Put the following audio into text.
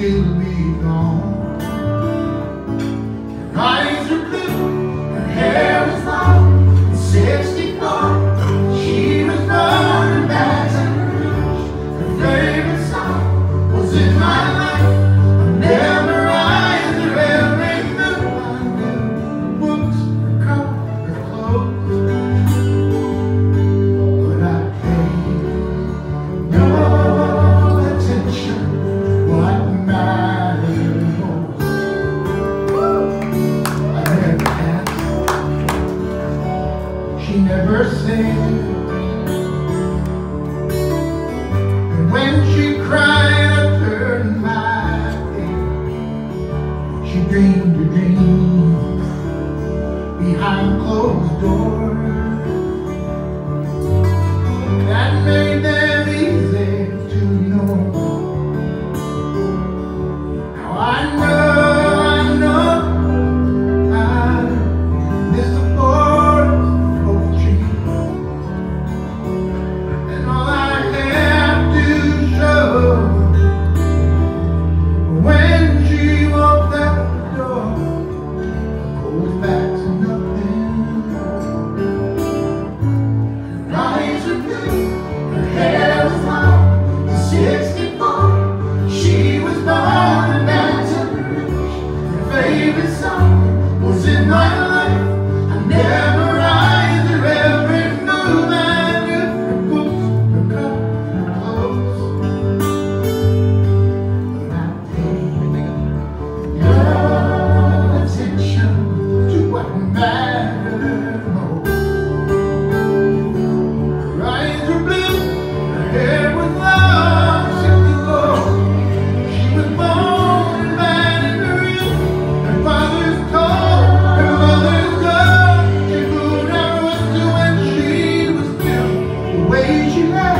still be gone. she never said. When she cried, I turned my head. She dreamed a dream behind closed doors. song. Was in my way she left.